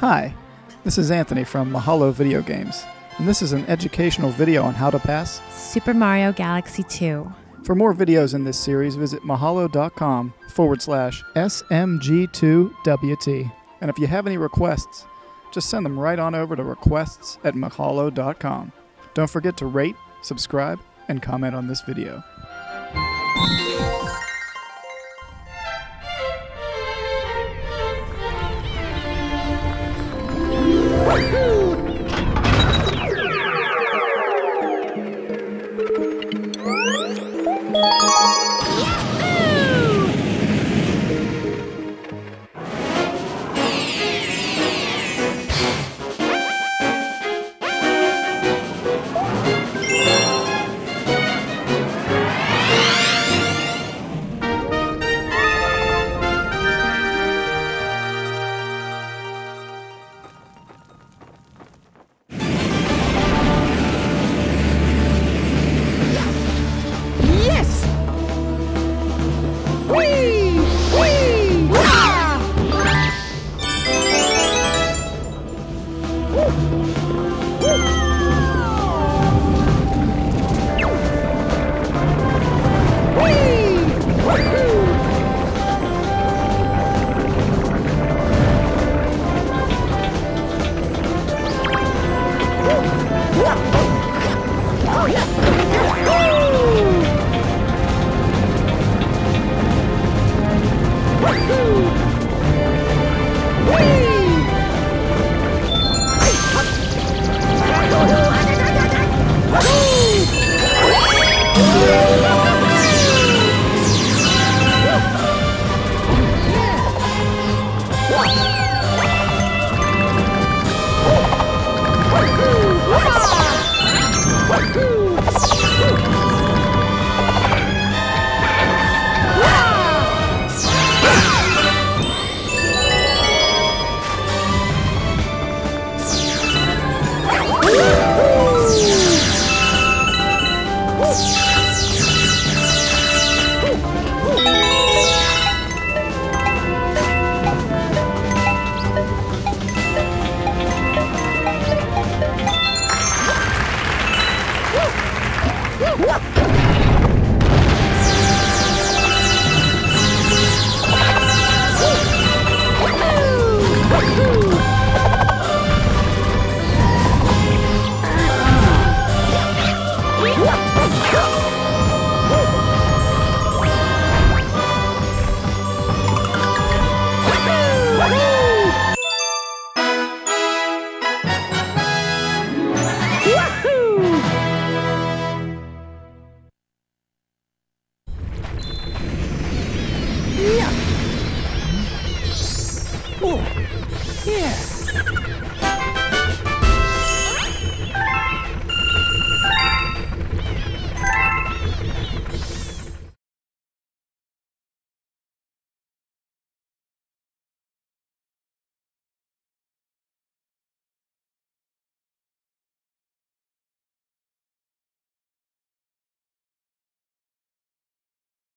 Hi, this is Anthony from Mahalo Video Games, and this is an educational video on how to pass. Super Mario Galaxy 2. For more videos in this series, visit mahalo.com forward slash SMG2WT. And if you have any requests, just send them right on over to requests at mahalo.com. Don't forget to rate, subscribe, and comment on this video.